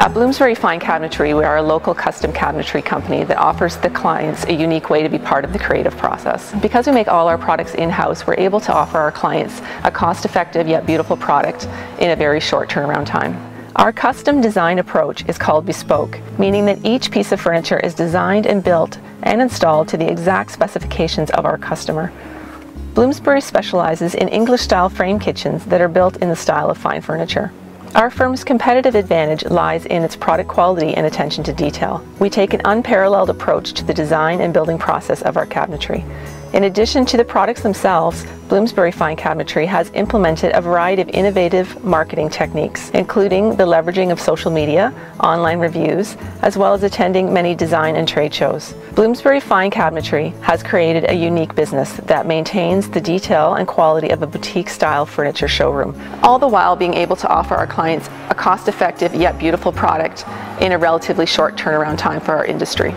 At Bloomsbury Fine Cabinetry, we are a local custom cabinetry company that offers the clients a unique way to be part of the creative process. Because we make all our products in-house, we're able to offer our clients a cost-effective yet beautiful product in a very short turnaround time. Our custom design approach is called bespoke, meaning that each piece of furniture is designed and built and installed to the exact specifications of our customer. Bloomsbury specializes in English-style frame kitchens that are built in the style of fine furniture. Our firm's competitive advantage lies in its product quality and attention to detail. We take an unparalleled approach to the design and building process of our cabinetry. In addition to the products themselves, Bloomsbury Fine Cabinetry has implemented a variety of innovative marketing techniques, including the leveraging of social media, online reviews, as well as attending many design and trade shows. Bloomsbury Fine Cabinetry has created a unique business that maintains the detail and quality of a boutique-style furniture showroom, all the while being able to offer our clients a cost-effective yet beautiful product in a relatively short turnaround time for our industry.